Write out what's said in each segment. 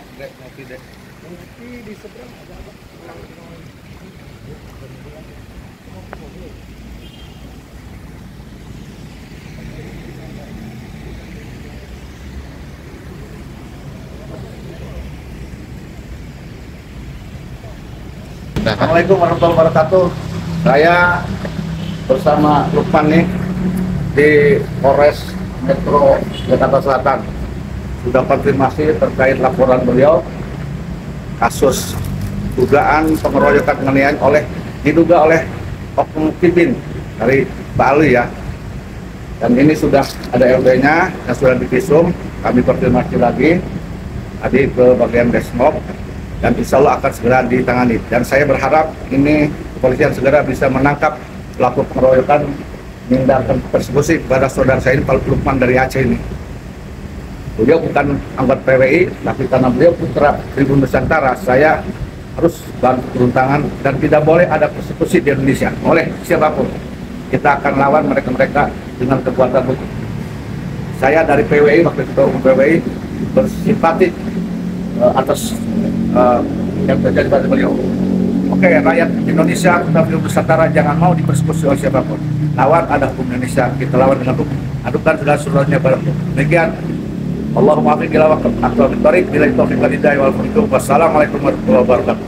Dek, ngopi dek. Ngopi di seberang ada apa? Assalamualaikum warahmatullahi wabarakatuh. Saya bersama Lukman nih di Polres Metro Jakarta Selatan sudah konfirmasi terkait laporan beliau kasus dugaan pengeroyokan penganiayaan oleh diduga oleh oknum Pipin dari Bali ya. Dan ini sudah ada LB-nya yang sudah divisum. Kami konfirmasi lagi tadi ke bagian Desmob dan insya Allah akan segera ditangani. Dan saya berharap ini kepolisian segera bisa menangkap pelaku pengeroyokan meninggalkan persekusi kepada saudara saya ini Pak Lukman dari Aceh ini. Beliau bukan anggota PWI, tapi karena beliau putra Tribun Nusantara, saya harus bantu turun tangan dan tidak boleh ada persekusi di Indonesia oleh siapa pun. Kita akan lawan mereka-mereka dengan kekuatan hukum. Saya dari PWI, wakil ketua umum PWI, bersimpati uh, atas uh, yang terjadi pada beliau. Oke, rakyat Indonesia, kita Nusantara jangan mau dipersekusi oleh siapa pun. Lawan ada hukum Indonesia, kita lawan dengan hukum. Adukan segala suratnya pada hukum. Demikian, Allahumma. Wassalamualaikum warahmatullahi wabarakatuh.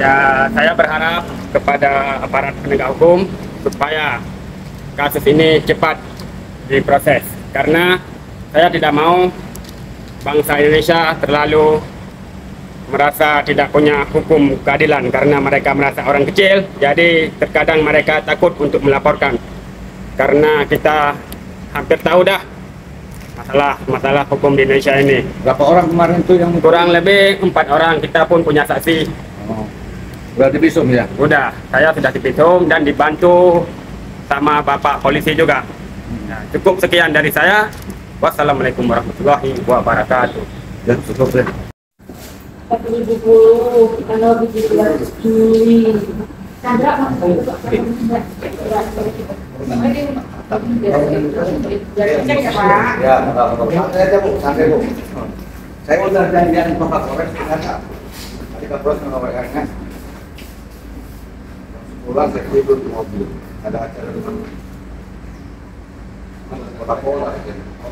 Ya, saya berharap kepada aparat penegak hukum supaya kasus ini cepat diproses. Karena saya tidak mau bangsa Indonesia terlalu merasa tidak punya hukum keadilan karena mereka merasa orang kecil, jadi terkadang mereka takut untuk melaporkan. Karena kita hampir tahu dah masalah masalah hukum di Indonesia ini. Berapa orang kemarin tuh yang Kurang lebih empat orang kita pun punya saksi Oh, udah divisum ya? Udah, saya sudah dipisum dan dibantu sama Bapak polisi juga. Nah, cukup sekian dari saya. Wassalamualaikum warahmatullahi wabarakatuh. Ya, cukup deh. 2020 tanggal 17 Juli. Sandra masuk cek ya aja, Bu. Bu. Saya udah janjian nggak WA-nya. Pulang di mobil. Ada acara di.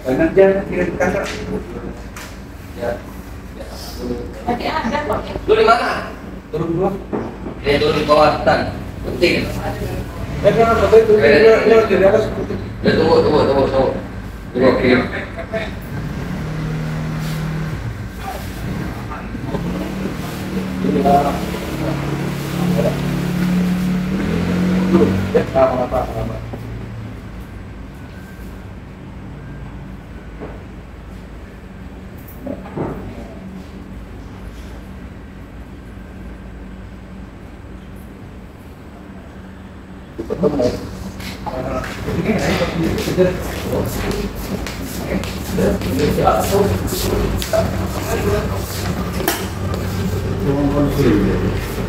Karena dia kirim ke kantor. Ya. Tadi di mana? Turun dulu. Ya dulu di. Penting. Eh. Ya tunggu, tunggu, tunggu, tunggu. Tunggu kirim. Ya, apa apa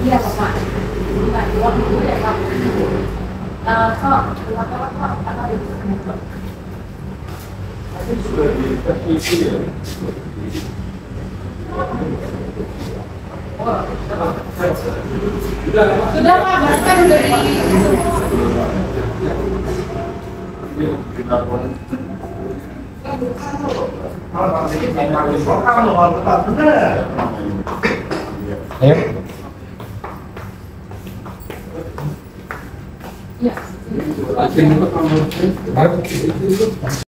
Iya Pak. Bukan Pak. Apa itu? Sudah Pak, bahkan udah Ayo. Iya.